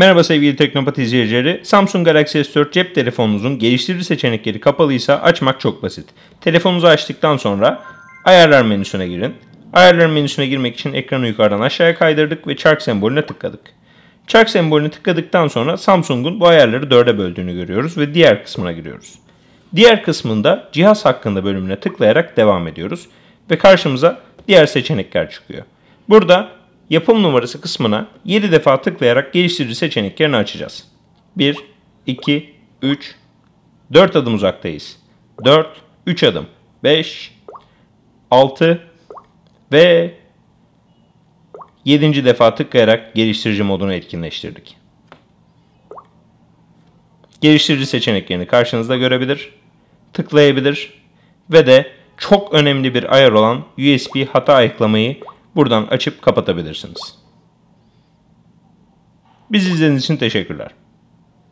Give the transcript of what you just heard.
Merhaba sevgili Teknopat izleyicileri. Samsung Galaxy S4 cep telefonunuzun geliştirici seçenekleri kapalıysa açmak çok basit. Telefonunuzu açtıktan sonra ayarlar menüsüne girin. Ayarlar menüsüne girmek için ekranı yukarıdan aşağıya kaydırdık ve çark sembolüne tıkladık. Çark sembolüne tıkladıktan sonra Samsung'un bu ayarları dörde böldüğünü görüyoruz ve diğer kısmına giriyoruz. Diğer kısmında cihaz hakkında bölümüne tıklayarak devam ediyoruz ve karşımıza diğer seçenekler çıkıyor. Burada yapım numarası kısmına 7 defa tıklayarak geliştirici seçeneklerini açacağız. 1, 2, 3, 4 adım uzaktayız. 4, 3 adım, 5, 6 ve 7. defa tıklayarak geliştirici modunu etkinleştirdik. Geliştirici seçeneklerini karşınızda görebilir, tıklayabilir ve de çok önemli bir ayar olan USB hata ayıklamayı buradan açıp kapatabilirsiniz. Bizi izlediğiniz için teşekkürler.